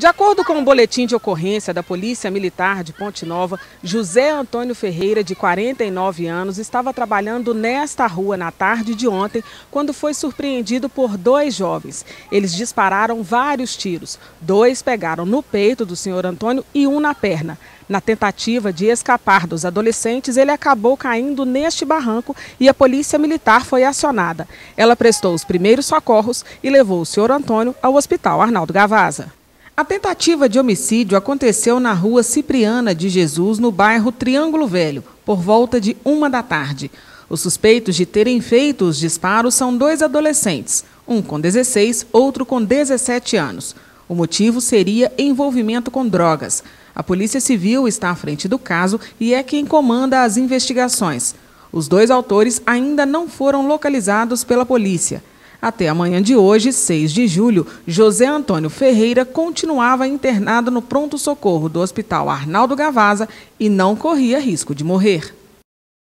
De acordo com o um boletim de ocorrência da Polícia Militar de Ponte Nova, José Antônio Ferreira, de 49 anos, estava trabalhando nesta rua na tarde de ontem, quando foi surpreendido por dois jovens. Eles dispararam vários tiros. Dois pegaram no peito do senhor Antônio e um na perna. Na tentativa de escapar dos adolescentes, ele acabou caindo neste barranco e a Polícia Militar foi acionada. Ela prestou os primeiros socorros e levou o senhor Antônio ao Hospital Arnaldo Gavaza. A tentativa de homicídio aconteceu na rua Cipriana de Jesus, no bairro Triângulo Velho, por volta de uma da tarde. Os suspeitos de terem feito os disparos são dois adolescentes, um com 16, outro com 17 anos. O motivo seria envolvimento com drogas. A Polícia Civil está à frente do caso e é quem comanda as investigações. Os dois autores ainda não foram localizados pela polícia. Até amanhã de hoje, 6 de julho, José Antônio Ferreira continuava internado no pronto-socorro do Hospital Arnaldo Gavaza e não corria risco de morrer.